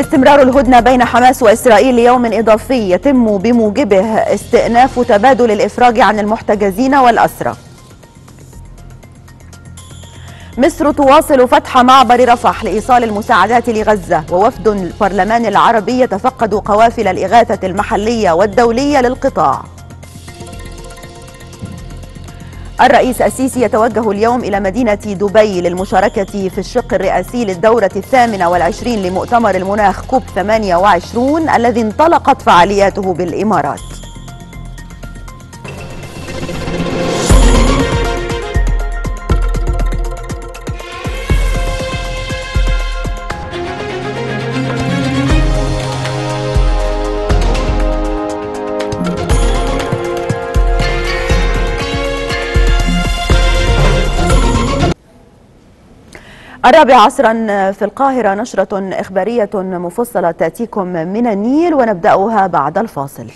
استمرار الهدنة بين حماس وإسرائيل ليوم إضافي يتم بموجبه استئناف تبادل الإفراج عن المحتجزين والأسرى. مصر تواصل فتح معبر رفح لإيصال المساعدات لغزة ووفد البرلمان العربي يتفقد قوافل الإغاثة المحلية والدولية للقطاع. الرئيس السيسي يتوجه اليوم إلى مدينة دبي للمشاركة في الشق الرئاسي للدورة الثامنة والعشرين لمؤتمر المناخ كوب 28 الذي انطلقت فعالياته بالإمارات. الرابع عصرا في القاهرة نشرة إخبارية مفصلة تأتيكم من النيل ونبدأها بعد الفاصل.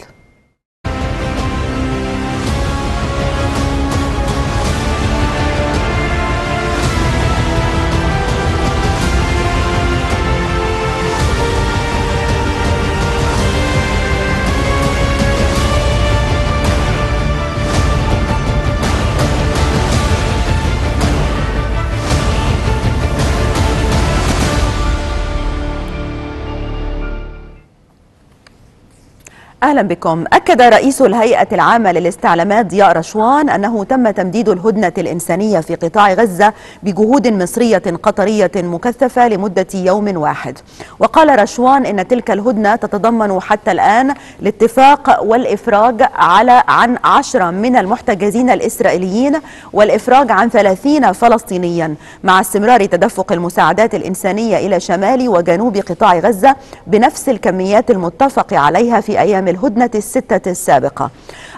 أهلا بكم. أكد رئيس الهيئة العامة للاستعلامات ضياء رشوان أنه تم تمديد الهدنة الإنسانية في قطاع غزة بجهود مصرية قطرية مكثفة لمدة يوم واحد. وقال رشوان إن تلك الهدنة تتضمن حتى الآن الاتفاق والإفراج على عن عشرة من المحتجزين الإسرائيليين والإفراج عن ثلاثين فلسطينيا مع استمرار تدفق المساعدات الإنسانية إلى شمال وجنوب قطاع غزة بنفس الكميات المتفق عليها في أيام الهدنة الستة السابقة.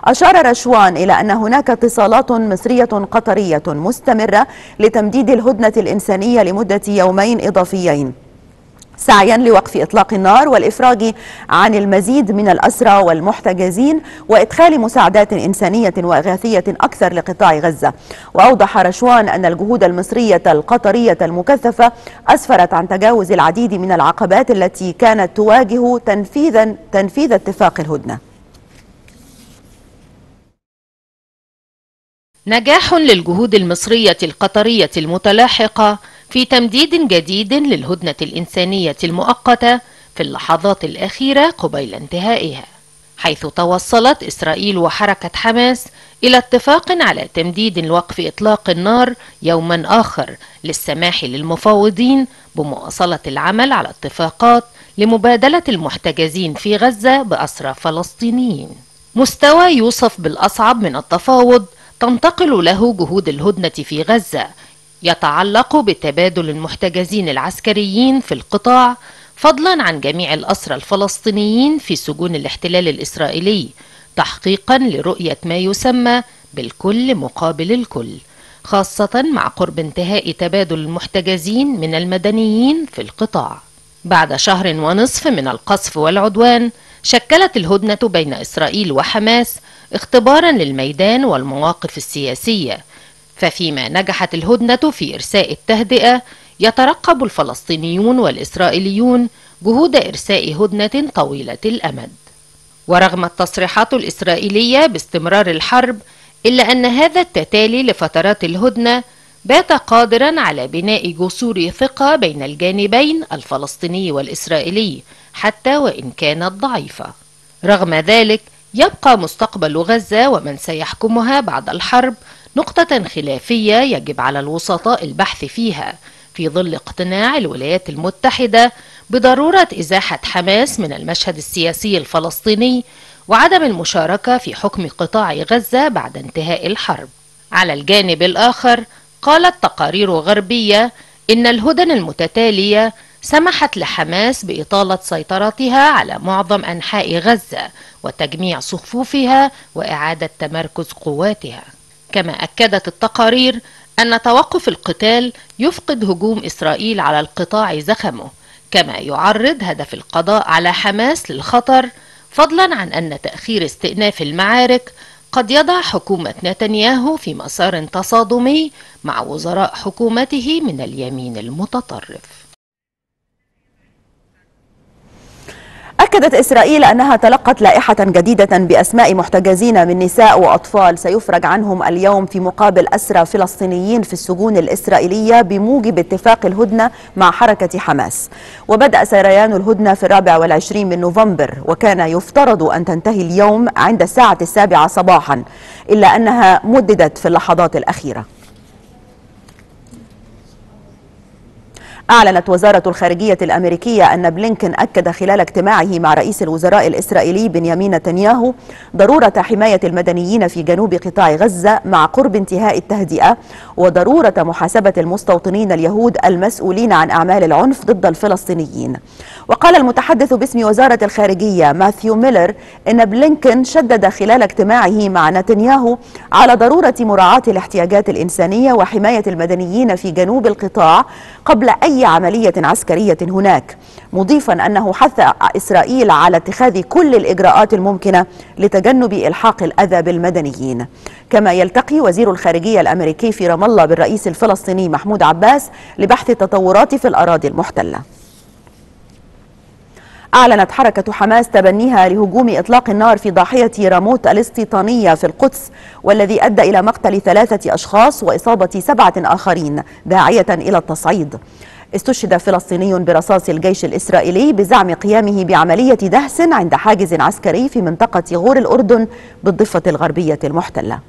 أشار رشوان إلى أن هناك اتصالات مصرية قطرية مستمرة لتمديد الهدنة الإنسانية لمدة يومين إضافيين. سعيا لوقف إطلاق النار والإفراج عن المزيد من الأسرى والمحتجزين وإدخال مساعدات إنسانية وإغاثية أكثر لقطاع غزة. وأوضح رشوان أن الجهود المصرية القطرية المكثفة أسفرت عن تجاوز العديد من العقبات التي كانت تواجه تنفيذا تنفيذ اتفاق الهدنة. نجاح للجهود المصرية القطرية المتلاحقة في تمديد جديد للهدنة الإنسانية المؤقتة في اللحظات الأخيرة قبيل انتهائها حيث توصلت إسرائيل وحركة حماس إلى اتفاق على تمديد وقف إطلاق النار يوما آخر للسماح للمفاوضين بمواصلة العمل على اتفاقات لمبادلة المحتجزين في غزة بأسرى فلسطينيين. مستوى يوصف بالأصعب من التفاوض تنتقل له جهود الهدنة في غزة يتعلق بتبادل المحتجزين العسكريين في القطاع فضلا عن جميع الأسرى الفلسطينيين في سجون الاحتلال الإسرائيلي تحقيقا لرؤية ما يسمى بالكل مقابل الكل خاصة مع قرب انتهاء تبادل المحتجزين من المدنيين في القطاع. بعد شهر ونصف من القصف والعدوان شكلت الهدنة بين إسرائيل وحماس اختبارا للميدان والمواقف السياسية ففيما نجحت الهدنة في إرساء التهدئة يترقب الفلسطينيون والإسرائيليون جهود إرساء هدنة طويلة الأمد. ورغم التصريحات الإسرائيلية باستمرار الحرب إلا أن هذا التتالي لفترات الهدنة بات قادرا على بناء جسور ثقة بين الجانبين الفلسطيني والإسرائيلي حتى وإن كانت ضعيفة. رغم ذلك يبقى مستقبل غزة ومن سيحكمها بعد الحرب نقطة خلافية يجب على الوسطاء البحث فيها في ظل اقتناع الولايات المتحدة بضرورة إزاحة حماس من المشهد السياسي الفلسطيني وعدم المشاركة في حكم قطاع غزة بعد انتهاء الحرب. على الجانب الآخر قالت تقارير غربية إن الهدن المتتالية سمحت لحماس بإطالة سيطرتها على معظم أنحاء غزة وتجميع صفوفها وإعادة تمركز قواتها. كما أكدت التقارير أن توقف القتال يفقد هجوم إسرائيل على القطاع زخمه كما يعرض هدف القضاء على حماس للخطر فضلا عن أن تأخير استئناف المعارك قد يضع حكومة نتنياهو في مسار تصادمي مع وزراء حكومته من اليمين المتطرف. أكدت إسرائيل أنها تلقت لائحة جديدة بأسماء محتجزين من نساء وأطفال. سيفرج عنهم اليوم في مقابل أسرى فلسطينيين في السجون الإسرائيلية بموجب اتفاق الهدنة مع حركة حماس. وبدأ سريان الهدنة في الرابع والعشرين من نوفمبر وكان يفترض أن تنتهي اليوم عند الساعة السابعة صباحا إلا أنها مددت في اللحظات الأخيرة. أعلنت وزارة الخارجية الأمريكية أن بلينكن أكد خلال اجتماعه مع رئيس الوزراء الإسرائيلي بنيامين نتنياهو ضرورة حماية المدنيين في جنوب قطاع غزة مع قرب انتهاء التهدئة وضرورة محاسبة المستوطنين اليهود المسؤولين عن أعمال العنف ضد الفلسطينيين. وقال المتحدث باسم وزارة الخارجية ماثيو ميلر إن بلينكن شدد خلال اجتماعه مع نتنياهو على ضرورة مراعاة الاحتياجات الإنسانية وحماية المدنيين في جنوب القطاع قبل أي عملية عسكرية هناك مضيفا أنه حث إسرائيل على اتخاذ كل الإجراءات الممكنة لتجنب إلحاق الأذى بالمدنيين. كما يلتقي وزير الخارجية الأمريكي في رام الله بالرئيس الفلسطيني محمود عباس لبحث التطورات في الأراضي المحتلة. أعلنت حركة حماس تبنيها لهجوم إطلاق النار في ضاحية راموت الاستيطانية في القدس والذي أدى إلى مقتل ثلاثة أشخاص وإصابة سبعة آخرين داعية إلى التصعيد. استشهد فلسطيني برصاص الجيش الإسرائيلي بزعم قيامه بعملية دهس عند حاجز عسكري في منطقة غور الأردن بالضفة الغربية المحتلة.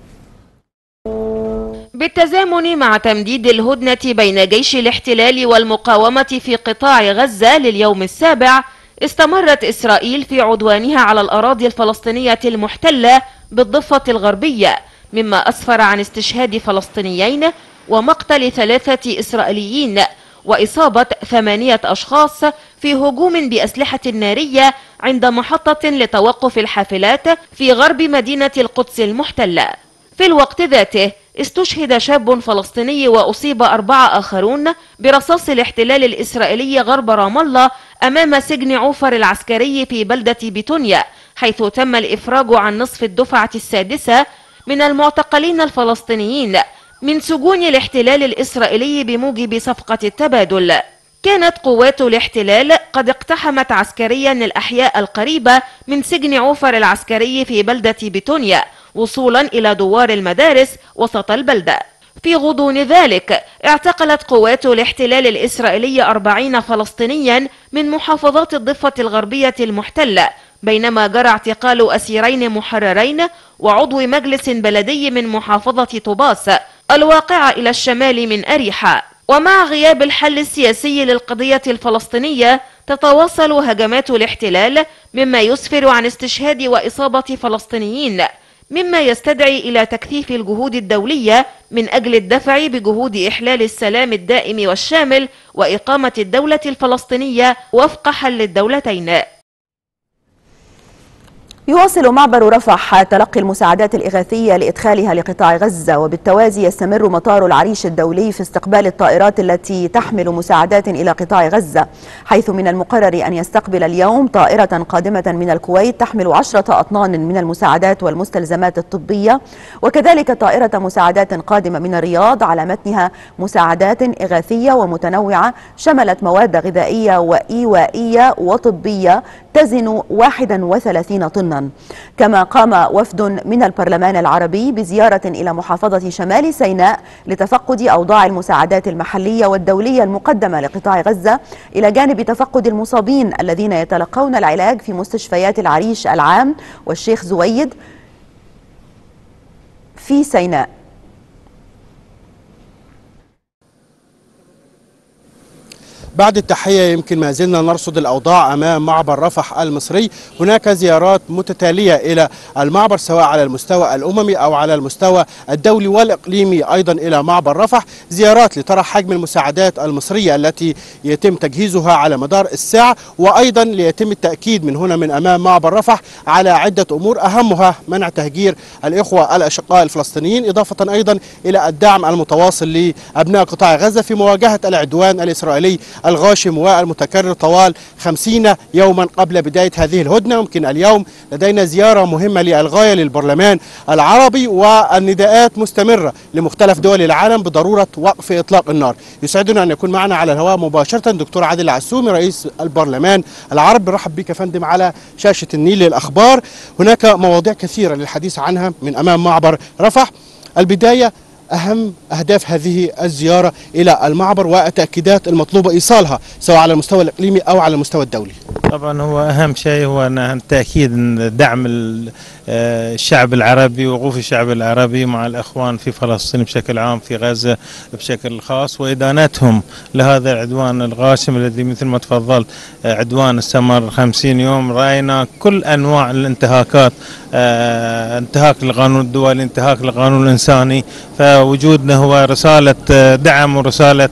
بالتزامن مع تمديد الهدنة بين جيش الاحتلال والمقاومة في قطاع غزة لليوم السابع استمرت إسرائيل في عدوانها على الأراضي الفلسطينية المحتلة بالضفة الغربية مما أسفر عن استشهاد فلسطينيين ومقتل ثلاثة إسرائيليين وإصابة ثمانية أشخاص في هجوم بأسلحة نارية عند محطة لتوقف الحافلات في غرب مدينة القدس المحتلة. في الوقت ذاته استشهد شاب فلسطيني وأصيب أربعة آخرون برصاص الاحتلال الإسرائيلي غرب رام الله أمام سجن عوفر العسكري في بلدة بيتونيا حيث تم الإفراج عن نصف الدفعة السادسة من المعتقلين الفلسطينيين من سجون الاحتلال الإسرائيلي بموجب صفقة التبادل. كانت قوات الاحتلال قد اقتحمت عسكريا الأحياء القريبة من سجن عوفر العسكري في بلدة بيتونيا وصولا إلى دوار المدارس وسط البلدة. في غضون ذلك اعتقلت قوات الاحتلال الإسرائيلي أربعين فلسطينيا من محافظات الضفة الغربية المحتلة بينما جرى اعتقال أسيرين محررين وعضو مجلس بلدي من محافظة طوباس الواقعة إلى الشمال من أريحة ومع غياب الحل السياسي للقضية الفلسطينية تتواصل هجمات الاحتلال مما يسفر عن استشهاد وإصابة فلسطينيين. مما يستدعي إلى تكثيف الجهود الدولية من أجل الدفع بجهود إحلال السلام الدائم والشامل وإقامة الدولة الفلسطينية وفق حل الدولتين. يواصل معبر رفح تلقي المساعدات الإغاثية لإدخالها لقطاع غزة وبالتوازي يستمر مطار العريش الدولي في استقبال الطائرات التي تحمل مساعدات إلى قطاع غزة حيث من المقرر أن يستقبل اليوم طائرة قادمة من الكويت تحمل عشرة أطنان من المساعدات والمستلزمات الطبية وكذلك طائرة مساعدات قادمة من الرياض على متنها مساعدات إغاثية ومتنوعة شملت مواد غذائية وإيوائية وطبية تزن 31 طنا. كما قام وفد من البرلمان العربي بزيارة إلى محافظة شمال سيناء لتفقد أوضاع المساعدات المحلية والدولية المقدمة لقطاع غزة إلى جانب تفقد المصابين الذين يتلقون العلاج في مستشفيات العريش العام والشيخ زويد في سيناء. بعد التحية يمكن ما زلنا نرصد الأوضاع أمام معبر رفح المصري. هناك زيارات متتالية إلى المعبر سواء على المستوى الأممي أو على المستوى الدولي والإقليمي أيضا إلى معبر رفح. زيارات لترى حجم المساعدات المصرية التي يتم تجهيزها على مدار الساعة وأيضا ليتم التأكيد من هنا من أمام معبر رفح على عدة أمور أهمها منع تهجير الإخوة الأشقاء الفلسطينيين إضافة أيضا إلى الدعم المتواصل لأبناء قطاع غزة في مواجهة العدوان الإسرائيلي الغاشم والمتكرر طوال خمسين يوما قبل بداية هذه الهدنة. يمكن اليوم لدينا زيارة مهمة للغاية للبرلمان العربي والنداءات مستمرة لمختلف دول العالم بضرورة وقف إطلاق النار. يسعدنا أن يكون معنا على الهواء مباشرة دكتور عادل عسومي رئيس البرلمان العربي رحب بك فندم على شاشة النيل للأخبار. هناك مواضيع كثيرة للحديث عنها من أمام معبر رفح. البداية أهم أهداف هذه الزيارة إلى المعبر والتأكيدات المطلوبة إيصالها سواء على المستوى الإقليمي أو على المستوى الدولي. طبعا هو أهم شيء هو أن تأكيد دعم الشعب العربي وقوف الشعب العربي مع الإخوان في فلسطين بشكل عام في غزة بشكل خاص وإدانتهم لهذا العدوان الغاشم الذي مثل ما تفضلت عدوان استمر 50 يوم رأينا كل أنواع الانتهاكات انتهاك للقانون الدولي انتهاك للقانون الإنساني فوجودنا هو رسالة دعم ورسالة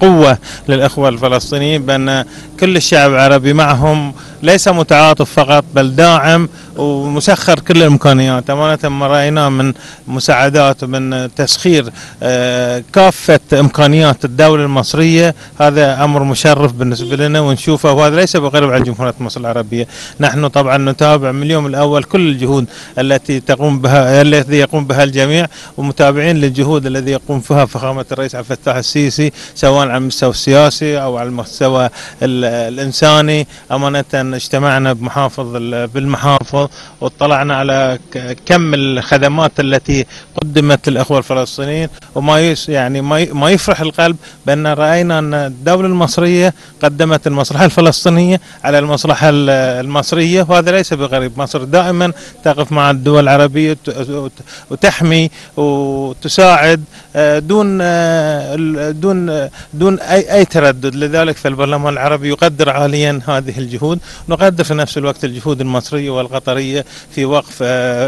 قوة للإخوة الفلسطينيين بأن كل الشعب العربي معهم ليس متعاطف فقط بل داعم ومسخر كل الإمكانيات. أمانة ما رايناه من مساعدات ومن تسخير كافة إمكانيات الدولة المصرية هذا أمر مشرف بالنسبة لنا ونشوفه وهذا ليس بغرب عن جمهورية مصر العربية. نحن طبعا نتابع من اليوم الأول كل الجهود التي تقوم بها التي يقوم بها الجميع ومتابعين للجهود الذي يقوم فيها فخامة الرئيس عبد الفتاح السيسي سواء على المستوى السياسي أو على المستوى الإنساني. أمانة اجتمعنا بمحافظ بالمحافظ واطلعنا على كم الخدمات التي قدمت للأخوة الفلسطينيين. وما يعني ما يفرح القلب بأن رأينا أن الدولة المصرية قدمت المصلحة الفلسطينية على المصلحة المصرية وهذا ليس بغريب. مصر دائما تقف مع الدول العربية وتحمي وتساعد دون دون دون اي أي تردد. لذلك فالبرلمان العربي يقدر عاليا هذه الجهود. نقدر في نفس الوقت الجهود المصرية والقطرية في وقف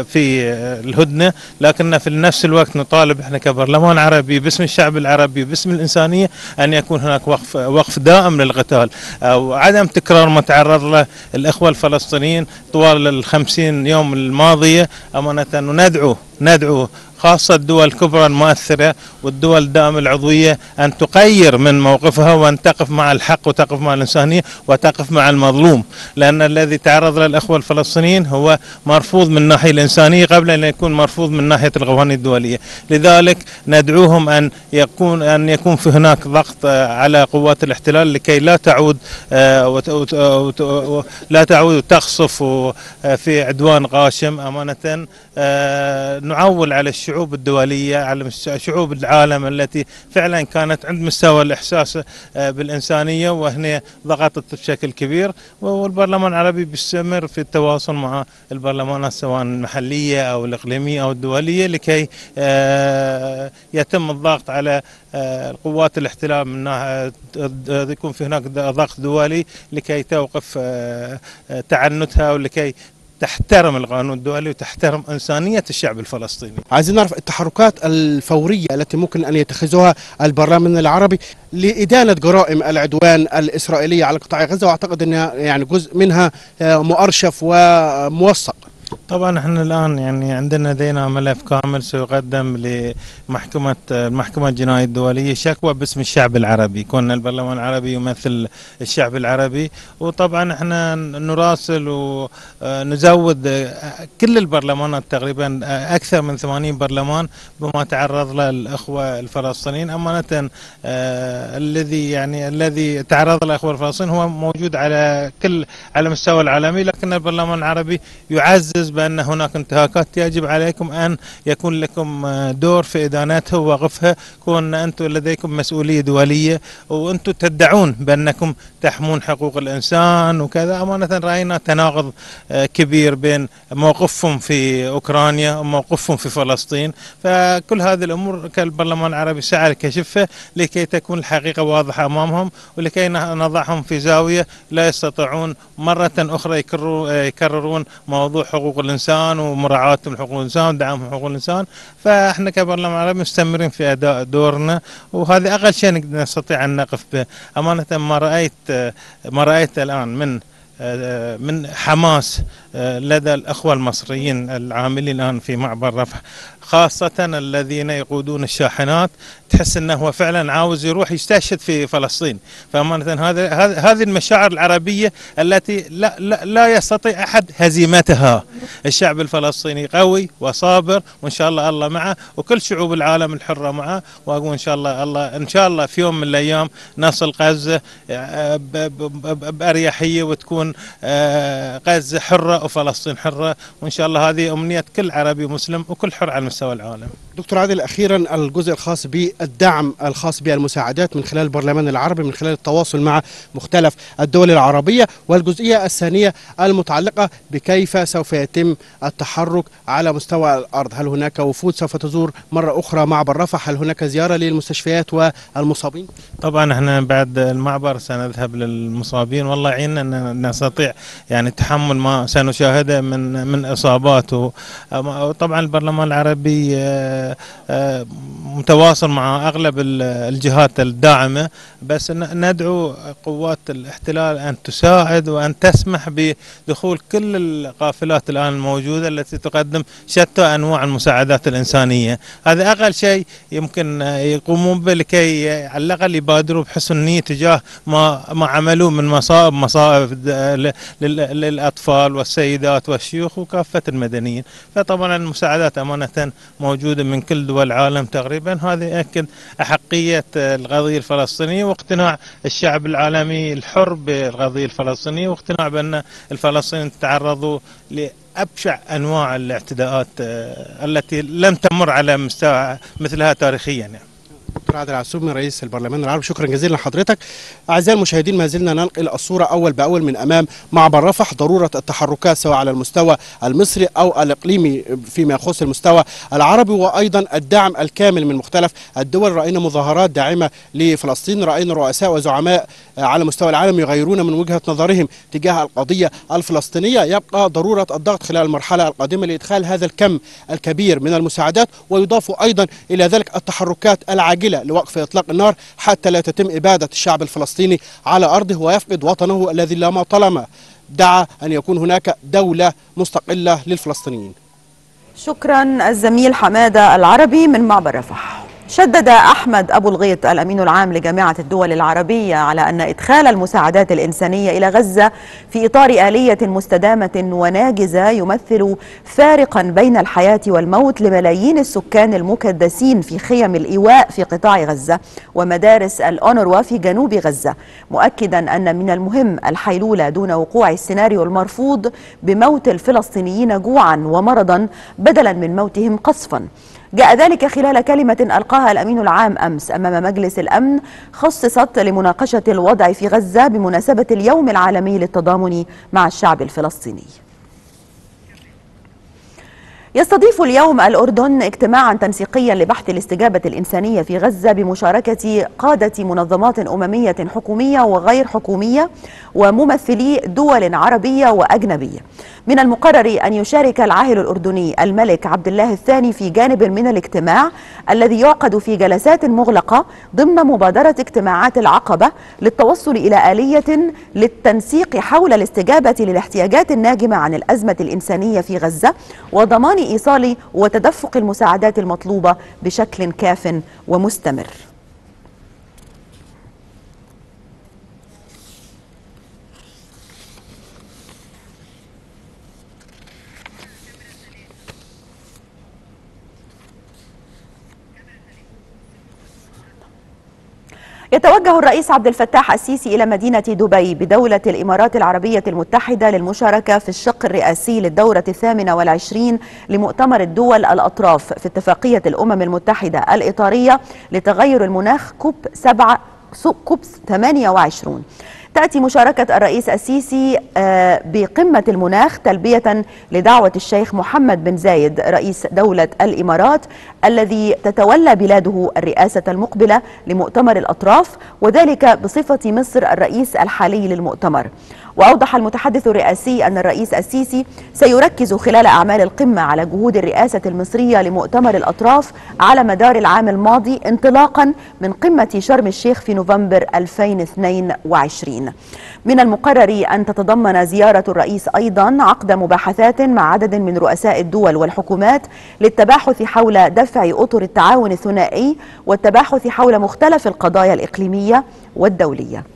في الهدنة. لكن في نفس الوقت نطالب إحنا كبرلمان عربي باسم الشعب العربي باسم الإنسانية أن يكون هناك وقف وقف دائم للقتال. وعدم تكرار ما تعرض له الإخوة الفلسطينيين طوال الخمسين يوم الماضيه أمانة وندعو ندعو خاصة الدول الكبرى المؤثرة والدول الدائمة العضوية أن تغير من موقفها وأن تقف مع الحق وتقف مع الإنسانية وتقف مع المظلوم. لأن الذي تعرض للأخوة الفلسطينيين هو مرفوض من الناحية الإنسانية قبل أن يكون مرفوض من ناحية القوانين الدولية. لذلك ندعوهم أن يكون أن يكون في هناك ضغط على قوات الاحتلال لكي لا تعود لا تعود تقصف في عدوان غاشم. أمانة نعول على الشعوب الدولية على شعوب العالم التي فعلا كانت عند مستوى الإحساس بالإنسانية وهنا ضغطت بشكل كبير. والبرلمان العربي بيستمر في التواصل مع البرلمانات سواء المحلية أو الإقليمية أو الدولية لكي يتم الضغط على القوات الاحتلال من يكون في هناك ضغط دولي لكي توقف تعنتها ولكي تحترم القانون الدولي وتحترم إنسانية الشعب الفلسطيني. عايزين نعرف التحركات الفورية التي ممكن أن يتخذها البرلمان العربي لإدانة جرائم العدوان الإسرائيلية على قطاع غزة وأعتقد أنها يعني جزء منها مؤرشف وموثق. طبعا إحنا الآن يعني عندنا لدينا ملف كامل سيقدم لمحكمه المحكمة الجنائيه الدولية شكوى باسم الشعب العربي. كون البرلمان العربي يمثل الشعب العربي. وطبعا إحنا نراسل ونزود كل البرلمانات تقريبا أكثر من 80 برلمان بما تعرض له الأخوة الفلسطينيين. أمانة الذي يعني الذي تعرض له الأخوة الفلسطينيين هو موجود على كل على مستوى العالمي لكن البرلمان العربي يعزز بأن هناك انتهاكات يجب عليكم أن يكون لكم دور في إدانتها ووقفها. كون أنتم لديكم مسؤولية دولية وأنتم تدعون بأنكم تحمون حقوق الإنسان وكذا. أمانة رأينا تناقض كبير بين موقفهم في أوكرانيا وموقفهم في فلسطين. فكل هذه الأمور كالبرلمان العربي سعى لكشفها لكي تكون الحقيقة واضحة أمامهم ولكي نضعهم في زاوية لا يستطيعون مرة أخرى يكررون موضوع حقوق الإنسان ومراعاتهم حقوق الإنسان ودعمهم حقوق الإنسان فإحنا كبرلمان عربي مستمرين في أداء دورنا وهذا أقل شيء نستطيع أن نقف به. أمانة ما رأيت ما رأيت الآن من من حماس لدى الأخوة المصريين العاملين الآن في معبر رفح خاصة الذين يقودون الشاحنات تحس إنه هو فعلا عاوز يروح يستشهد في فلسطين. فأمانة هذه المشاعر العربية التي لا, لا, لا يستطيع أحد هزيمتها. الشعب الفلسطيني قوي وصابر وإن شاء الله الله معه وكل شعوب العالم الحرة معه. وأقول إن شاء الله الله إن شاء الله في يوم من الأيام نصل غزة بأريحية وتكون غزة حرة وفلسطين حرة وإن شاء الله هذه أمنية كل عربي مسلم وكل حر على مستوى العالم. دكتور عادل أخيرا الجزء الخاص بالدعم الخاص بالمساعدات من خلال البرلمان العربي من خلال التواصل مع مختلف الدول العربية والجزئية الثانية المتعلقة بكيف سوف يتم التحرك على مستوى الأرض؟ هل هناك وفود سوف تزور مرة أخرى معبر رفح؟ هل هناك زيارة للمستشفيات والمصابين؟ طبعا إحنا بعد المعبر سنذهب للمصابين. والله يعيننا إن نستطيع يعني تحمل ما سنشاهده من من اصابات وطبعا البرلمان العربي متواصل مع أغلب الجهات الداعمة بس ندعو قوات الاحتلال أن تساعد وأن تسمح بدخول كل القافلات الآن الموجودة التي تقدم شتى أنواع المساعدات الإنسانية، هذا أقل شيء يمكن يقومون به لكي على الأقل يبادروا بحسن نية تجاه ما ما عملوه من مصائب مصائب للأطفال والسيدات والشيوخ وكافة المدنيين، فطبعا المساعدات أمانة موجودة من كل دول العالم تقريبا هذا يأكد أحقية القضية الفلسطينية واقتناع الشعب العالمي الحر بالقضية الفلسطينية واقتناع بأن الفلسطينيين تعرضوا لأبشع أنواع الاعتداءات التي لم تمر على مستوى مثلها تاريخيا يعني. دكتور عادل عسوب رئيس البرلمان العربي. شكرا جزيلا لحضرتك. أعزائي المشاهدين ما زلنا ننقل الصورة أول بأول من أمام معبر رفح ضرورة التحركات سواء على المستوى المصري أو الإقليمي فيما يخص المستوى العربي وأيضا الدعم الكامل من مختلف الدول. رأينا مظاهرات داعمة لفلسطين. رأينا رؤساء وزعماء على مستوى العالم يغيرون من وجهة نظرهم تجاه القضية الفلسطينية. يبقى ضرورة الضغط خلال المرحلة القادمة لإدخال هذا الكم الكبير من المساعدات ويضاف أيضا إلى ذلك التحركات العاجلة لوقف إطلاق النار حتى لا تتم إبادة الشعب الفلسطيني على أرضه ويفقد وطنه الذي لما طالما دعا أن يكون هناك دولة مستقلة للفلسطينيين. شكرا الزميل حمادة العربي من معبر رفح. شدد أحمد أبو الغيط الأمين العام لجامعة الدول العربية على أن إدخال المساعدات الإنسانية إلى غزة في إطار آلية مستدامة وناجزة يمثل فارقا بين الحياة والموت لملايين السكان المكدسين في خيم الإيواء في قطاع غزة ومدارس الأونروا في جنوب غزة مؤكدا أن من المهم الحيلولة دون وقوع السيناريو المرفوض بموت الفلسطينيين جوعا ومرضا بدلا من موتهم قصفا. جاء ذلك خلال كلمة ألقاها الأمين العام أمس أمام مجلس الأمن خصصت لمناقشة الوضع في غزة بمناسبة اليوم العالمي للتضامن مع الشعب الفلسطيني. يستضيف اليوم الأردن اجتماعا تنسيقيا لبحث الاستجابة الإنسانية في غزة بمشاركة قادة منظمات أممية حكومية وغير حكومية وممثلي دول عربية وأجنبية. من المقرر أن يشارك العاهل الأردني الملك عبد الله الثاني في جانب من الاجتماع الذي يعقد في جلسات مغلقة ضمن مبادرة اجتماعات العقبة للتوصل إلى آلية للتنسيق حول الاستجابة للاحتياجات الناجمة عن الأزمة الإنسانية في غزة وضمان إيصال وتدفق المساعدات المطلوبة بشكل كاف ومستمر. يتوجه الرئيس عبد الفتاح السيسي إلى مدينة دبي بدولة الإمارات العربية المتحدة للمشاركة في الشق الرئاسي للدورة الثامنة والعشرين لمؤتمر الدول الأطراف في اتفاقية الأمم المتحدة الإطارية لتغير المناخ كوب سبعة كوب 28 تأتي مشاركة الرئيس السيسي بقمة المناخ تلبية لدعوة الشيخ محمد بن زايد رئيس دولة الإمارات الذي تتولى بلاده الرئاسة المقبلة لمؤتمر الأطراف وذلك بصفة مصر الرئيس الحالي للمؤتمر. وأوضح المتحدث الرئاسي أن الرئيس السيسي سيركز خلال أعمال القمة على جهود الرئاسة المصرية لمؤتمر الأطراف على مدار العام الماضي انطلاقا من قمة شرم الشيخ في نوفمبر 2022 من المقرر أن تتضمن زيارة الرئيس أيضا عقد مباحثات مع عدد من رؤساء الدول والحكومات للتباحث حول دفع أطر التعاون الثنائي والتباحث حول مختلف القضايا الإقليمية والدولية.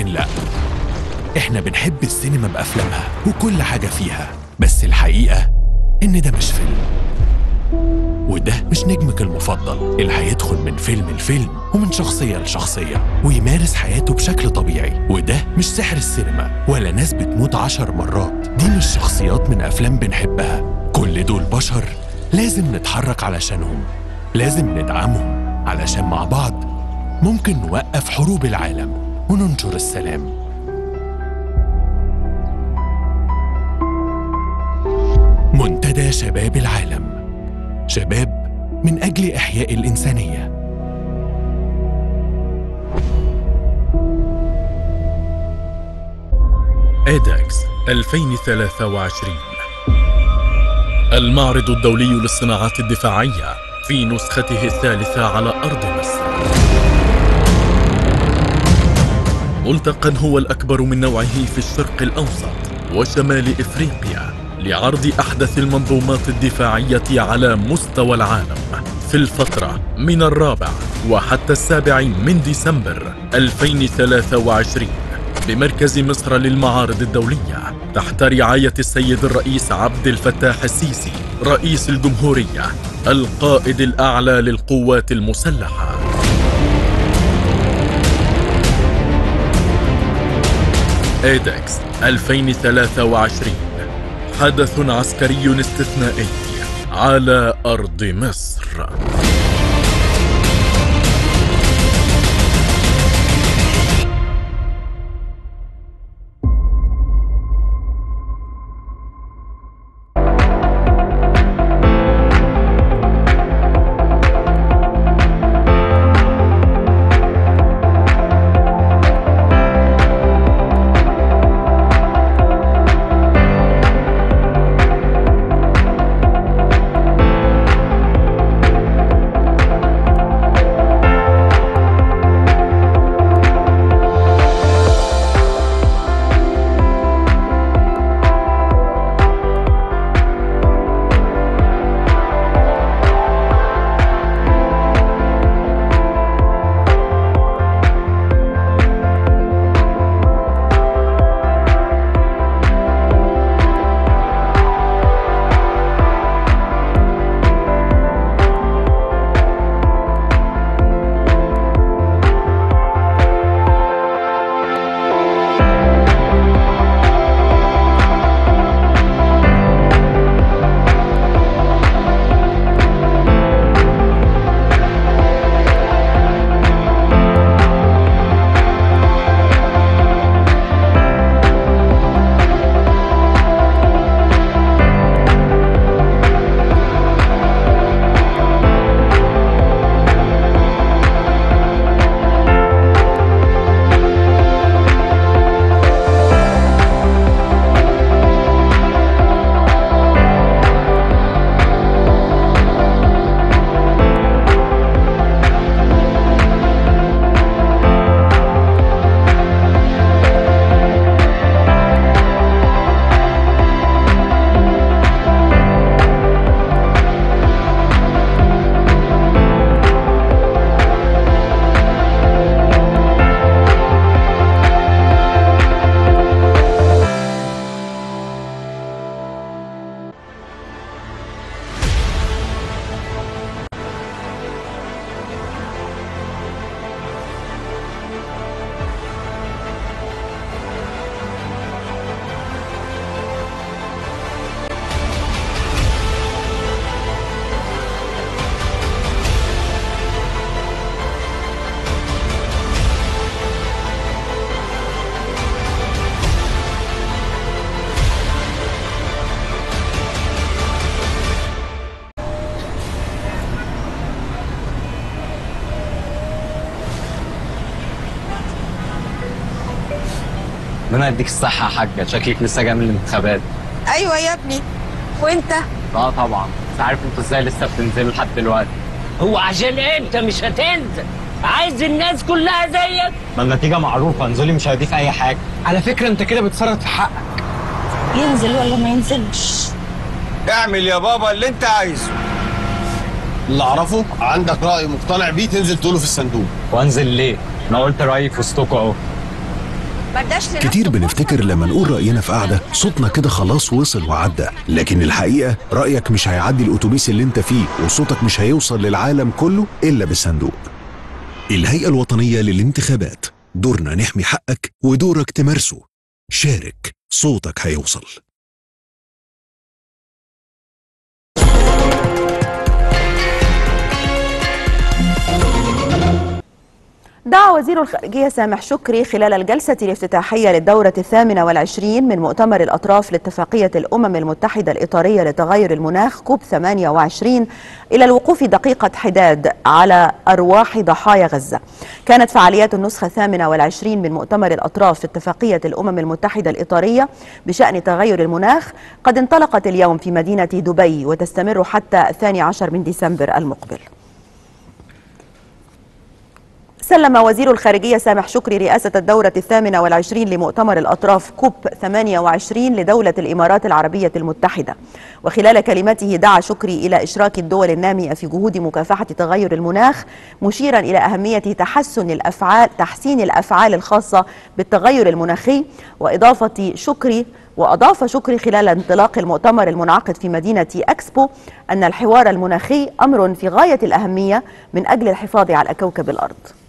وممكن لأ. إحنا بنحب السينما بأفلامها وكل حاجة فيها بس الحقيقة إن ده مش فيلم. وده مش نجمك المفضل اللي هيدخل من فيلم لفيلم ومن شخصية لشخصية ويمارس حياته بشكل طبيعي. وده مش سحر السينما ولا ناس بتموت عشر مرات. دي مش شخصيات من أفلام بنحبها. كل دول بشر لازم نتحرك علشانهم لازم ندعمهم علشان مع بعض ممكن نوقف حروب العالم. وننشر السلام. منتدى شباب العالم. شباب من أجل إحياء الإنسانية. إيداكس 2023 المعرض الدولي للصناعات الدفاعية في نسخته الثالثة على أرض مصر. ملتقى هو الأكبر من نوعه في الشرق الأوسط وشمال إفريقيا لعرض أحدث المنظومات الدفاعية على مستوى العالم في الفترة من الرابع وحتى السابع من ديسمبر 2023 بمركز مصر للمعارض الدولية تحت رعاية السيد الرئيس عبد الفتاح السيسي رئيس الجمهورية القائد الأعلى للقوات المسلحة. إيدكس 2023 حدث عسكري استثنائي على أرض مصر. يديك الصحة يا حاجة شكلك لسه جاي من الانتخابات. أيوه يا ابني. وأنت؟ آه طبعا. بس عارف أنتوا إزاي لسه بتنزلوا لحد دلوقتي. هو عشان أنت مش هتنزل. عايز الناس كلها زيك. ما النتيجة معروفة. انزلي مش هيضيف أي حاجة. على فكرة أنت كده بتصرف في حقك. ينزل ولا ما ينزلش. اعمل يا بابا اللي أنت عايزه. اللي أعرفه عندك رأي مقتنع بيه تنزل تقوله في الصندوق. وأنزل ليه؟ أنا قلت رأيي في مرداش لنفسه كتير بنفتكر لما نقول رأينا في قعدة صوتنا كده خلاص وصل وعدى. لكن الحقيقة رأيك مش هيعدي الأتوبيس اللي انت فيه وصوتك مش هيوصل للعالم كله إلا بالصندوق. الهيئة الوطنية للانتخابات. دورنا نحمي حقك ودورك تمارسه. شارك صوتك هيوصل. دعا وزير الخارجية سامح شكري خلال الجلسة الافتتاحية للدورة الثامنة والعشرين من مؤتمر الأطراف لاتفاقية الأمم المتحدة الإطارية لتغير المناخ كوب 28 إلى الوقوف دقيقة حداد على أرواح ضحايا غزة. كانت فعاليات النسخة الثامنة والعشرين من مؤتمر الأطراف لاتفاقية الأمم المتحدة الإطارية بشأن تغير المناخ قد انطلقت اليوم في مدينة دبي وتستمر حتى الثاني عشر من ديسمبر المقبل. سلم وزير الخارجية سامح شكري رئاسة الدورة الثامنة والعشرين لمؤتمر الأطراف كوب 28 لدولة الإمارات العربية المتحدة. وخلال كلمته دعا شكري إلى إشراك الدول النامية في جهود مكافحة تغير المناخ مشيرا إلى أهمية تحسن الأفعال تحسين الأفعال الخاصة بالتغير المناخي. وإضافة شكري وأضاف شكري خلال انطلاق المؤتمر المنعقد في مدينة أكسبو أن الحوار المناخي أمر في غاية الأهمية من أجل الحفاظ على كوكب الأرض.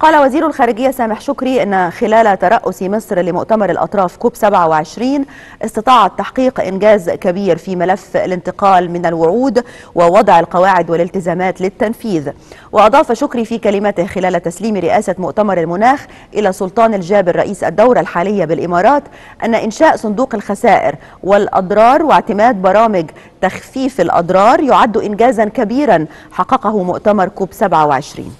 قال وزير الخارجية سامح شكري أن خلال ترأس مصر لمؤتمر الأطراف كوب 27 استطاعت تحقيق إنجاز كبير في ملف الانتقال من الوعود ووضع القواعد والالتزامات للتنفيذ. وأضاف شكري في كلمته خلال تسليم رئاسة مؤتمر المناخ إلى سلطان الجابر رئيس الدورة الحالية بالإمارات أن إنشاء صندوق الخسائر والأضرار واعتماد برامج تخفيف الأضرار يعد إنجازا كبيرا حققه مؤتمر كوب 27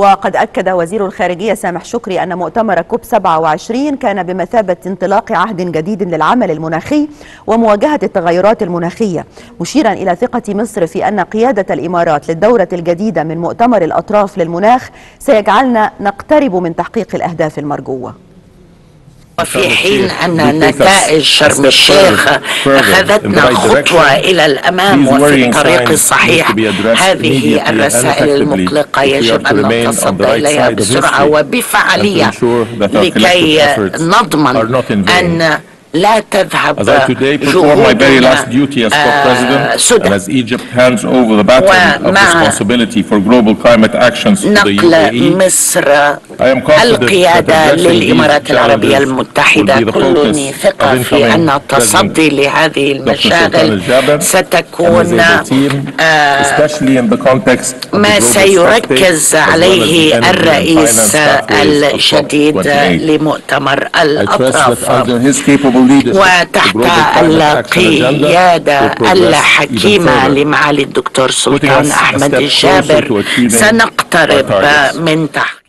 وقد أكد وزير الخارجية سامح شكري أن مؤتمر كوب 27 كان بمثابة انطلاق عهد جديد للعمل المناخي ومواجهة التغيرات المناخية مشيرا إلى ثقة مصر في أن قيادة الإمارات للدورة الجديدة من مؤتمر الأطراف للمناخ سيجعلنا نقترب من تحقيق الأهداف المرجوة. وفي حين أن نتائج شرم الشيخ أخذتنا خطوة إلى الأمام وفي الطريق الصحيح. هذه الرسائل المقلقة. يجب أن نتصدى إليها بسرعة وبفعالية لكي نضمن أن لا تذهب آه، ومع نقل مصر القيادة للإمارات العربية المتحدة. كلني ثقة في أن التصدي لهذه المشاغل. ستكون آه، ما سيركز عليه الرئيس الجديد لمؤتمر الأطراف. وتحت القيادة الحكيمة. لمعالي الدكتور سلطان أحمد الجابر سنقترب. من تحقيق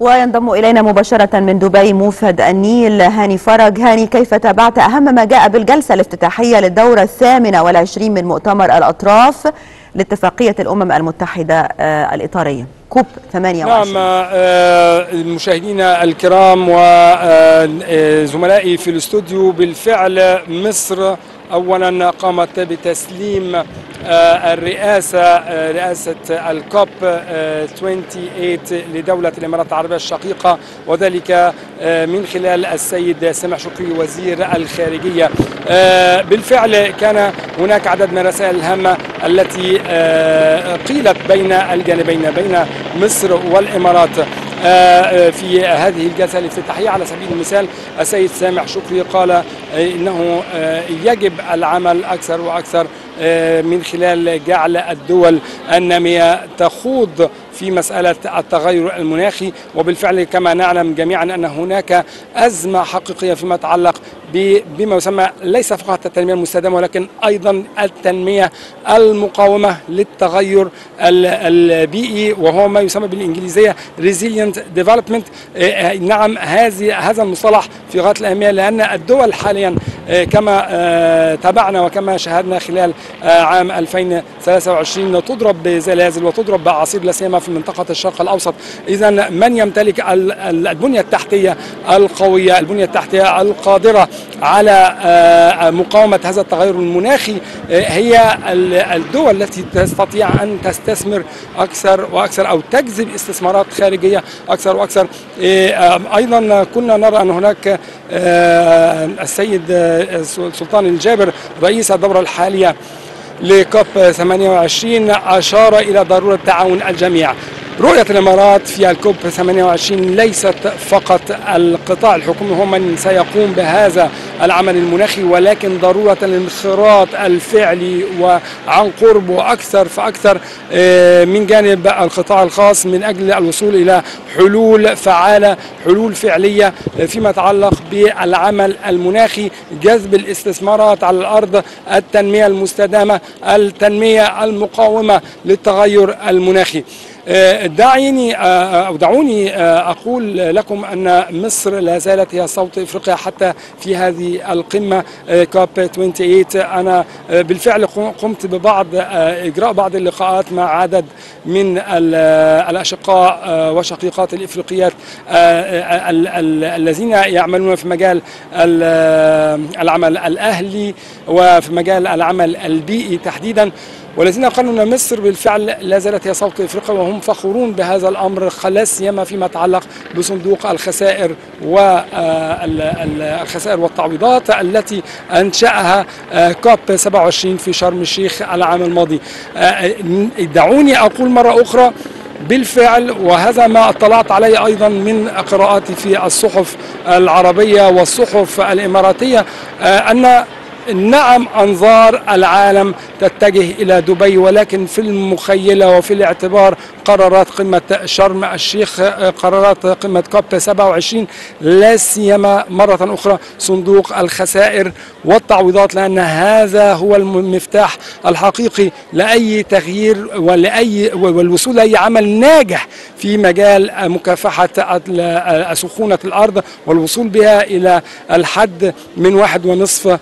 وينضم إلينا مباشرة من دبي موفد النيل هاني فرج هاني كيف تابعت أهم ما جاء بالجلسة الافتتاحية للدورة الثامنة والعشرين من مؤتمر الأطراف لاتفاقية الأمم المتحدة آه، الإطارية. كوب 28 نعم آه، مشاهدينا الكرام وزملائي في الاستوديو بالفعل مصر اولا قامت بتسليم آه، الرئاسة آه، رئاسة الكوب آه، 28 لدولة الإمارات العربية الشقيقة وذلك آه، من خلال السيد سامح شكري وزير الخارجية. آه، بالفعل كان هناك عدد من الرسائل الهامة التي آه، قيلت بين الجانبين بين مصر والإمارات. آه، في هذه الجلسة الافتتاحيه على سبيل المثال السيد سامح شكري قال آه، إنه آه، يجب العمل أكثر وأكثر من خلال جعل الدول النامية تخوض في مسألة التغير المناخي وبالفعل كما نعلم جميعا أن هناك أزمة حقيقية فيما يتعلق بما يسمى ليس فقط التنمية المستدامة ولكن أيضا التنمية المقاومة للتغير البيئي وهو ما يسمى بالإنجليزية resilient development. نعم هذه هذا المصطلح في غاية الأهمية لأن الدول حاليا كما تابعنا وكما شاهدنا خلال عام 2023 تضرب بزلازل وتضرب بأعاصير لا سيما في منطقة الشرق الأوسط. إذا من يمتلك البنية التحتية القوية البنية التحتية القادرة على مقاومة هذا التغير المناخي هي الدول التي تستطيع أن تستثمر أكثر وأكثر أو تجذب استثمارات خارجية أكثر وأكثر. أيضا كنا نرى أن هناك السيد سلطان الجابر رئيس الدورة الحالية لكوب 28 أشار إلى ضرورة تعاون الجميع. رؤية الإمارات في الكوب 28 ليست فقط القطاع الحكومي هو من سيقوم بهذا العمل المناخي ولكن ضرورة الانخراط الفعلي وعن قرب وأكثر فأكثر من جانب القطاع الخاص من أجل الوصول إلى حلول فعالة حلول فعلية فيما يتعلق بالعمل المناخي جذب الاستثمارات على الأرض التنمية المستدامة التنمية المقاومة للتغير المناخي. دعيني أو دعوني أقول لكم أن مصر لا زالت هي صوت إفريقيا حتى في هذه القمة كوب 28 أنا بالفعل قمت ببعض إجراء بعض اللقاءات مع عدد من الأشقاء وشقيقات الإفريقيات الذين يعملون في مجال العمل الأهلي وفي مجال العمل البيئي تحديدا. والذين قالوا إن مصر بالفعل لا زالت هي صوت إفريقيا وهم فخورون بهذا الأمر. لا سيما فيما يتعلق بصندوق الخسائر والخسائر والتعويضات التي أنشأها كوب 27 في شرم الشيخ العام الماضي. دعوني أقول مرة أخرى بالفعل وهذا ما اطلعت عليه أيضا من قراءاتي في الصحف العربية والصحف الإماراتية أن نعم أنظار العالم تتجه إلى دبي ولكن في المخيلة وفي الاعتبار قرارات قمة شرم الشيخ قرارات قمة كوب 27 لا سيما مرة أخرى صندوق الخسائر والتعويضات لأن هذا هو المفتاح الحقيقي لأي تغيير ولأي والوصول لأي عمل ناجح في مجال مكافحة سخونة الأرض والوصول بها إلى الحد من واحد ونصف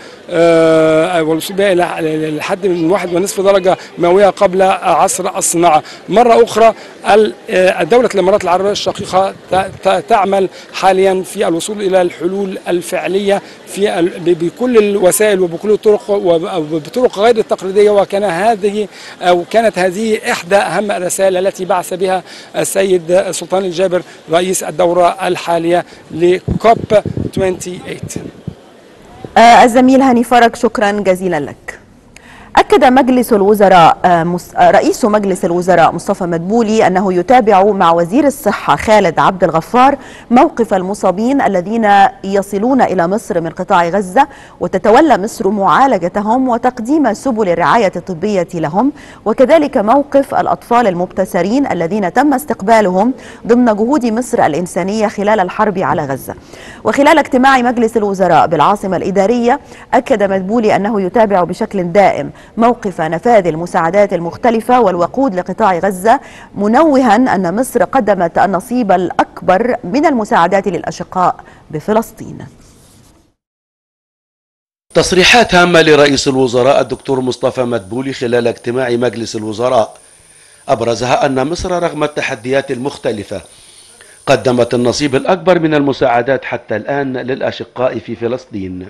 والوصول بها إلى الحد من واحد ونصف درجة مئويه قبل عصر الصناعة. مرة أخرى الدولة الإمارات العربية الشقيقة تعمل حاليا في الوصول إلى الحلول الفعلية في بكل الوسائل وبكل الطرق وبطرق غير التقليدية وكان هذه أو كانت هذه إحدى أهم الرسائل التي بعث بها السيد سلطان الجابر رئيس الدورة الحالية لكوب 28. الزميل هاني فرج شكرا جزيلا لك أكد مجلس الوزراء رئيس مجلس الوزراء مصطفى مدبولي أنه يتابع مع وزير الصحة خالد عبد الغفار موقف المصابين الذين يصلون إلى مصر من قطاع غزة وتتولى مصر معالجتهم وتقديم سبل الرعاية الطبية لهم وكذلك موقف الأطفال المبتسرين الذين تم استقبالهم ضمن جهود مصر الإنسانية خلال الحرب على غزة. وخلال اجتماع مجلس الوزراء بالعاصمة الإدارية أكد مدبولي أنه يتابع بشكل دائم موقف نفاذ المساعدات المختلفة والوقود لقطاع غزة منوها أن مصر قدمت النصيب الأكبر من المساعدات للأشقاء بفلسطين. تصريحات هامة لرئيس الوزراء الدكتور مصطفى مدبولي خلال اجتماع مجلس الوزراء. أبرزها أن مصر رغم التحديات المختلفة قدمت النصيب الأكبر من المساعدات حتى الآن للأشقاء في فلسطين.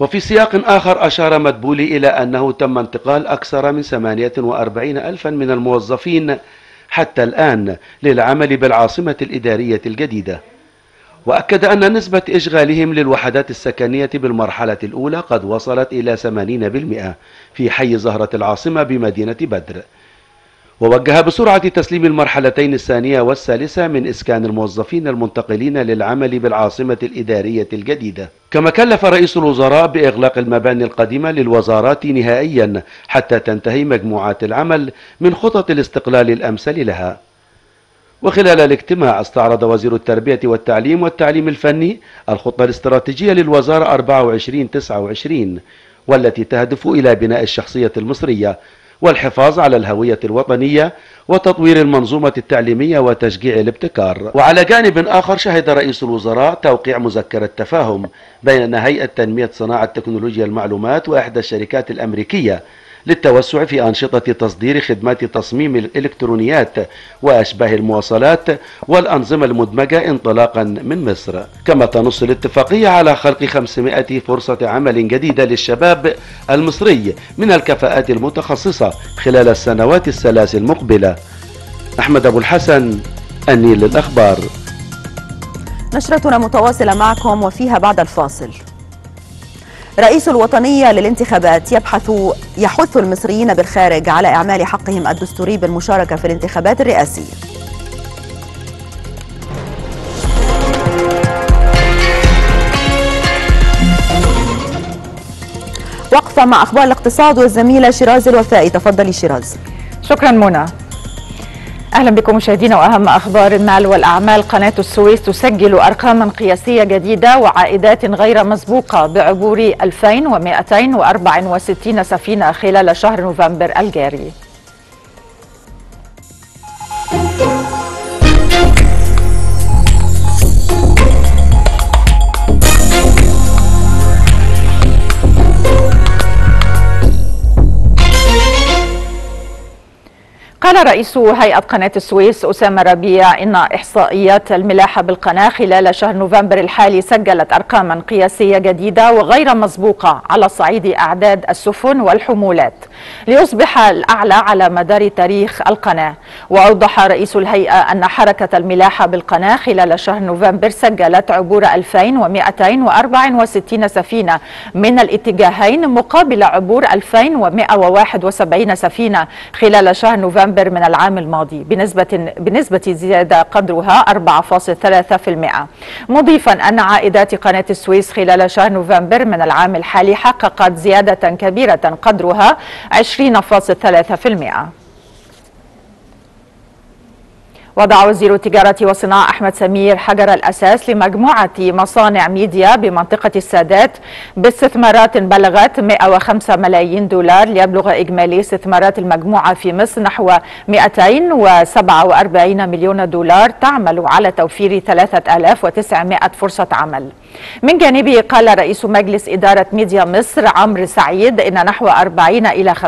وفي سياق آخر أشار مدبولي إلى أنه تم انتقال أكثر من 48 ألفا من الموظفين حتى الآن للعمل بالعاصمة الإدارية الجديدة. وأكد أن نسبة إشغالهم للوحدات السكنية بالمرحلة الأولى قد وصلت إلى 80% في حي زهرة العاصمة بمدينة بدر. ووجه بسرعة تسليم المرحلتين الثانية والثالثة من إسكان الموظفين المنتقلين للعمل بالعاصمة الإدارية الجديدة. كما كلف رئيس الوزراء بإغلاق المباني القديمة للوزارات نهائيا حتى تنتهي مجموعات العمل من خطط الاستقلال الأمثل لها. وخلال الاجتماع استعرض وزير التربية والتعليم والتعليم الفني الخطة الاستراتيجية للوزارة 24-29 والتي تهدف إلى بناء الشخصية المصرية والحفاظ على الهوية الوطنية وتطوير المنظومة التعليمية وتشجيع الابتكار. وعلى جانب آخر شهد رئيس الوزراء توقيع مذكرة تفاهم بين هيئة تنمية صناعة تكنولوجيا المعلومات وإحدى الشركات الأمريكية للتوسع في أنشطة تصدير خدمات تصميم الإلكترونيات وأشباه المواصلات والأنظمة المدمجة انطلاقا من مصر. كما تنص الاتفاقية على خلق 500 فرصة عمل جديدة للشباب المصري من الكفاءات المتخصصة خلال السنوات الثلاث المقبلة. أحمد أبو الحسن النيل للأخبار. نشرتنا متواصلة معكم وفيها بعد الفاصل. رئيس الوطنية للانتخابات يبحث يحث المصريين بالخارج على إعمال حقهم الدستوري بالمشاركة في الانتخابات الرئاسية. وقفة مع أخبار الاقتصاد والزميلة شيراز الوفائي تفضلي شيراز. شكرا منى. أهلا بكم مشاهدينا وأهم أخبار المال والأعمال. قناة السويس تسجل ارقاما قياسية جديدة وعائدات غير مسبوقة بعبور 2264 سفينة خلال شهر نوفمبر الجاري. قال رئيس هيئة قناة السويس أسامة ربيع إن إحصائيات الملاحة بالقناة خلال شهر نوفمبر الحالي سجلت أرقاما قياسية جديدة وغير مسبوقة على صعيد أعداد السفن والحمولات ليصبح الأعلى على مدار تاريخ القناة. وأوضح رئيس الهيئة أن حركة الملاحة بالقناة خلال شهر نوفمبر سجلت عبور 2264 سفينة من الاتجاهين مقابل عبور 2171 سفينة خلال شهر نوفمبر نوفمبر من العام الماضي بنسبة بنسبة زيادة قدرها 4.3% مضيفا أن عائدات قناة السويس خلال شهر نوفمبر من العام الحالي حققت زيادة كبيرة قدرها 20.3% وضع وزير التجارة والصناعة أحمد سمير حجر الأساس لمجموعة مصانع ميديا بمنطقة السادات باستثمارات بلغت 105 ملايين دولار ليبلغ إجمالي استثمارات المجموعة في مصر نحو 247 مليون دولار تعمل على توفير 3900 فرصة عمل. من جانبه قال رئيس مجلس إدارة ميديا مصر عمرو سعيد إن نحو 40 إلى 50%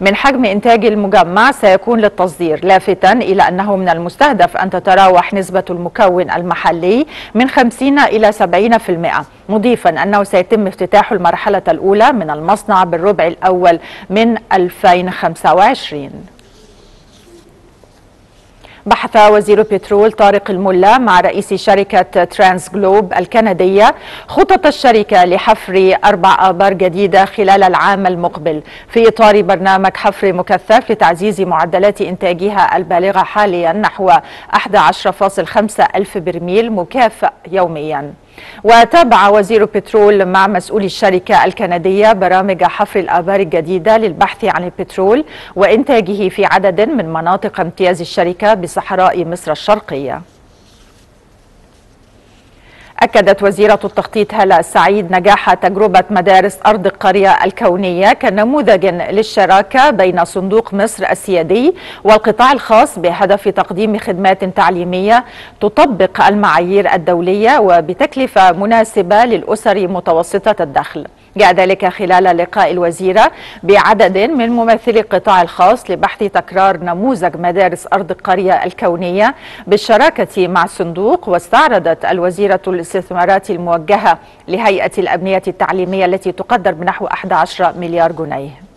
من حجم إنتاج المجمع سيكون للتصدير لافتا إلى أنه من المستهدف أن تتراوح نسبة المكون المحلي من 50 إلى 70% مضيفا أنه سيتم افتتاح المرحلة الأولى من المصنع بالربع الأول من 2025 بحث وزير البترول طارق الملا مع رئيس شركة ترانس جلوب الكندية خطط الشركة لحفر أربع آبار جديدة خلال العام المقبل. في إطار برنامج حفر مكثف لتعزيز معدلات إنتاجها البالغة حاليا نحو 11.5 ألف برميل مكافئ يوميا. وتابع وزير البترول مع مسؤولي الشركة الكندية برامج حفر الآبار الجديدة للبحث عن البترول وإنتاجه في عدد من مناطق امتياز الشركة بصحراء مصر الشرقية. أكدت وزيرة التخطيط هلا السعيد نجاح تجربة مدارس أرض القرية الكونية كنموذج للشراكة بين صندوق مصر السيادي والقطاع الخاص بهدف تقديم خدمات تعليمية تطبق المعايير الدولية وبتكلفة مناسبة للأسر متوسطة الدخل. جاء ذلك خلال لقاء الوزيرة بعدد من ممثلي القطاع الخاص لبحث تكرار نموذج مدارس أرض القرية الكونية بالشراكة مع الصندوق واستعرضت الوزيرة الاستثمارات الموجهة لهيئة الأبنية التعليمية التي تقدر بنحو 11 مليار جنيه.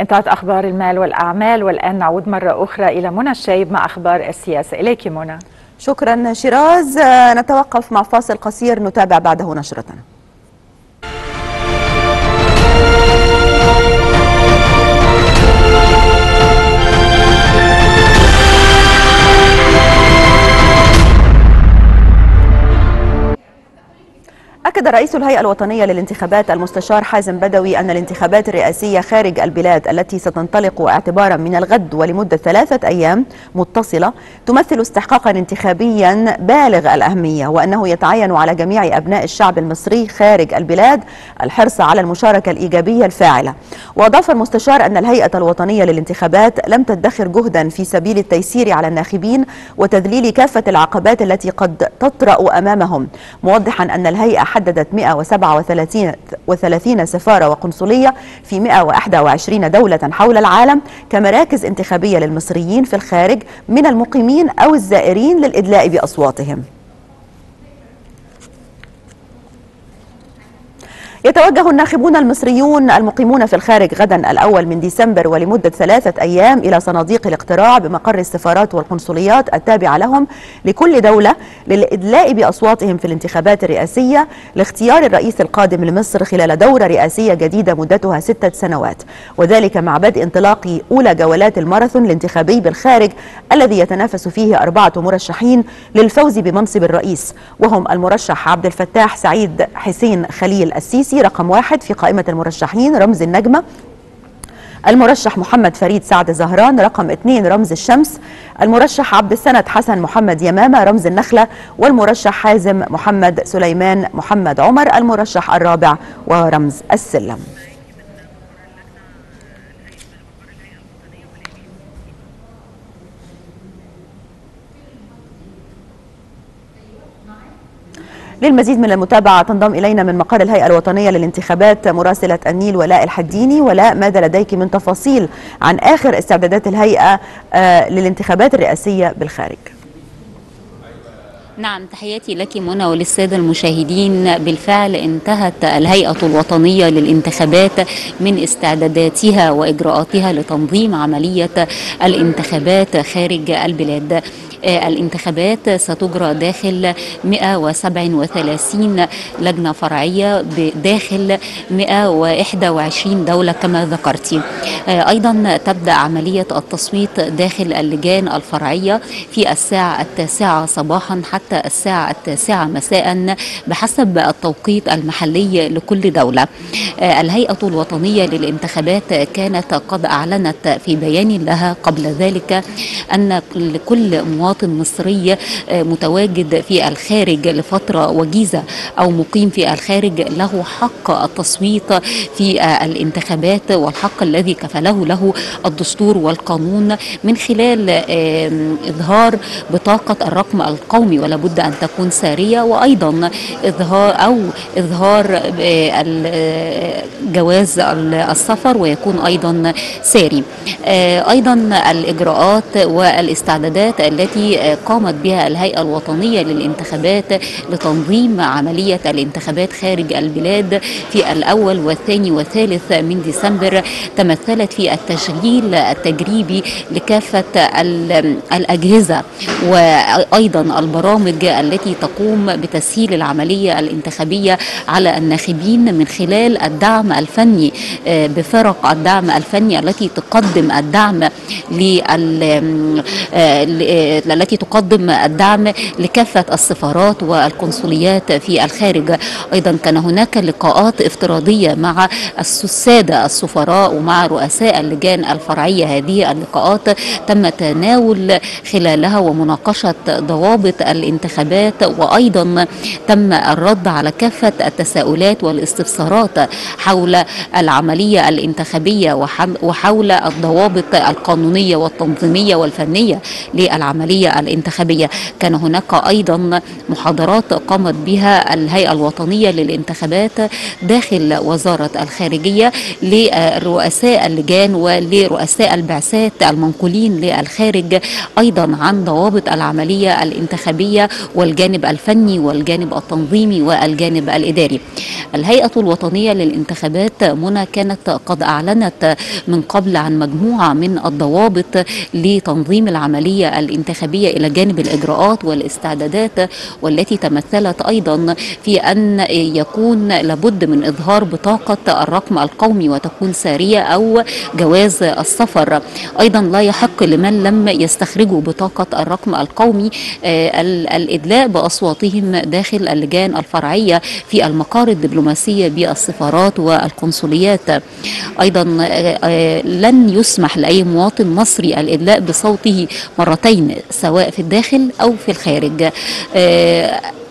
انتهت أخبار المال والأعمال والآن نعود مرة أخرى إلى منى الشايب مع أخبار السياسة. إليك منى. شكرا شيراز. نتوقف مع فاصل قصير نتابع بعده نشرتنا أكد رئيس الهيئة الوطنية للانتخابات المستشار حازم بدوي أن الانتخابات الرئاسية خارج البلاد التي ستنطلق اعتبارا من الغد ولمدة ثلاثة أيام متصلة تمثل استحقاقا انتخابيا بالغ الأهمية وأنه يتعين على جميع أبناء الشعب المصري خارج البلاد الحرص على المشاركة الإيجابية الفاعلة. وأضاف المستشار أن الهيئة الوطنية للانتخابات لم تدخر جهدا في سبيل التيسير على الناخبين وتذليل كافة العقبات التي قد تطرأ أمامهم موضحا أن الهيئة حددت 137 سفارة وقنصلية في 121 دولة حول العالم كمراكز انتخابية للمصريين في الخارج من المقيمين أو الزائرين للإدلاء بأصواتهم. يتوجه الناخبون المصريون المقيمون في الخارج غدا الأول من ديسمبر ولمدة ثلاثة أيام إلى صناديق الاقتراع بمقر السفارات والقنصليات التابعة لهم لكل دولة للإدلاء بأصواتهم في الانتخابات الرئاسية لاختيار الرئيس القادم لمصر خلال دورة رئاسية جديدة مدتها ستة سنوات. وذلك مع بدء انطلاق أولى جولات الماراثون الانتخابي بالخارج الذي يتنافس فيه أربعة مرشحين للفوز بمنصب الرئيس وهم المرشح عبد الفتاح سعيد حسين خليل السيسي رقم واحد في قائمة المرشحين رمز النجمة المرشح محمد فريد سعد زهران رقم اثنين رمز الشمس المرشح عبد السند حسن محمد يمامة رمز النخلة والمرشح حازم محمد سليمان محمد عمر المرشح الرابع ورمز السلم. للمزيد من المتابعة تنضم إلينا من مقر الهيئة الوطنية للانتخابات مراسلة النيل ولاء الحديني. ولاء ماذا لديك من تفاصيل عن آخر استعدادات الهيئة للانتخابات الرئاسية بالخارج؟ نعم تحياتي لك منى وللسادة المشاهدين. بالفعل انتهت الهيئة الوطنية للانتخابات من استعداداتها وإجراءاتها لتنظيم عملية الانتخابات خارج البلاد. الانتخابات ستجرى داخل 137 لجنة فرعية داخل 121 دولة كما ذكرتي أيضا تبدأ عملية التصويت داخل اللجان الفرعية في الساعة التاسعة صباحا حتى الساعة التاسعة مساء بحسب التوقيت المحلي لكل دولة. الهيئة الوطنية للانتخابات كانت قد أعلنت في بيان لها قبل ذلك أن لكل مواطن مصري متواجد في الخارج لفترة وجيزة أو مقيم في الخارج له حق التصويت في الانتخابات والحق الذي كفله له الدستور والقانون من خلال إظهار بطاقة الرقم القومي ولا بد أن تكون سارية وأيضا إظهار أو إظهار جواز السفر ويكون أيضا ساري. أيضا الإجراءات والاستعدادات التي قامت بها الهيئة الوطنية للانتخابات لتنظيم عملية الانتخابات خارج البلاد في الأول والثاني والثالث من ديسمبر تمثلت في التشغيل التجريبي لكافة الأجهزة وأيضا البرامج التي تقوم بتسهيل العملية الانتخابية على الناخبين من خلال الدعم الفني بفرق الدعم الفني التي تقدم الدعم التي تقدم الدعم لكافة السفارات والقنصليات في الخارج. أيضا كان هناك لقاءات افتراضية مع السادة السفراء ومع رؤساء اللجان الفرعية. هذه اللقاءات تم تناول خلالها ومناقشة ضوابط الانتخابات وأيضا تم الرد على كافة التساؤلات والاستفسارات حول العملية الانتخابية وحول الضوابط القانونية والتنظيمية والفنية للعملية الانتخابية. كان هناك أيضا محاضرات قامت بها الهيئة الوطنية للانتخابات داخل وزارة الخارجية لرؤساء اللجان ولرؤساء البعثات المنقولين للخارج أيضا عن ضوابط العملية الانتخابية والجانب الفني والجانب التنظيمي والجانب الإداري. الهيئة الوطنية للانتخابات منى كانت قد أعلنت من قبل عن مجموعة من الضوابط لتنظيم العملية الانتخابية إلى جانب الإجراءات والاستعدادات والتي تمثلت أيضا في أن يكون لابد من إظهار بطاقة الرقم القومي وتكون سارية أو جواز السفر. أيضا لا يحق لمن لم يستخرجوا بطاقة الرقم القومي الإدلاء بأصواتهم داخل اللجان الفرعية في المقار الدبلوماسية بالسفارات والقنصليات. أيضا لن يسمح لأي مواطن مصري الإدلاء بصوته مرتين سواء في الداخل أو في الخارج.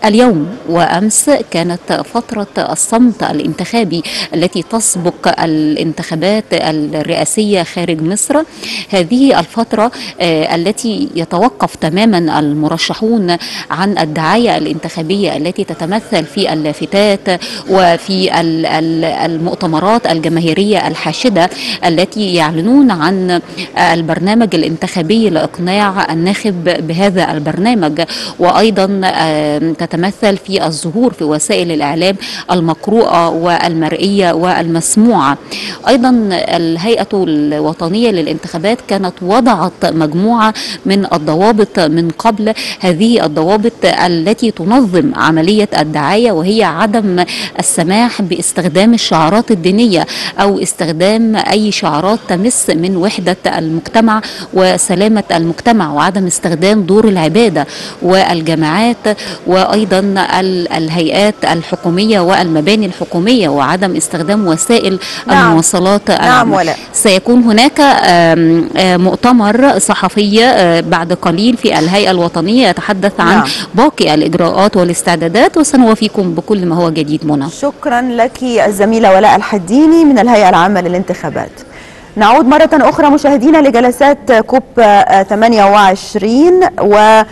اليوم وأمس كانت فترة الصمت الانتخابي التي تسبق الانتخابات الرئاسية خارج مصر. هذه الفترة التي يتوقف تماما المرشحون عن الدعاية الانتخابية التي تتمثل في اللافتات وفي المؤتمرات الجماهيرية الحاشدة التي يعلنون عن البرنامج الانتخابي لإقناع الناخب بهذا البرنامج. وأيضا تتمثل في الظهور في وسائل الإعلام المقروءة والمرئية والمسموعة. أيضا الهيئة الوطنية للانتخابات كانت وضعت مجموعة من الضوابط من قبل هذه الضوابط التي تنظم عملية الدعاية وهي عدم السماح باستخدام الشعارات الدينية أو استخدام أي شعارات تمس من وحدة المجتمع وسلامة المجتمع وعدم استخدام دور العبادة والجماعات وأيضا الهيئات الحكومية والمباني الحكومية وعدم استخدام وسائل نعم. المواصلات نعم ولا. سيكون هناك مؤتمر صحفي بعد قليل في الهيئة الوطنية يتحدث عن نعم. باقي الإجراءات والاستعدادات وسنوافيكم بكل ما هو جديد منى. شكرا لك الزميلة ولاء الحديني من الهيئة العامة للانتخابات. نعود مرة أخرى مشاهدينا لجلسات كوب 28 و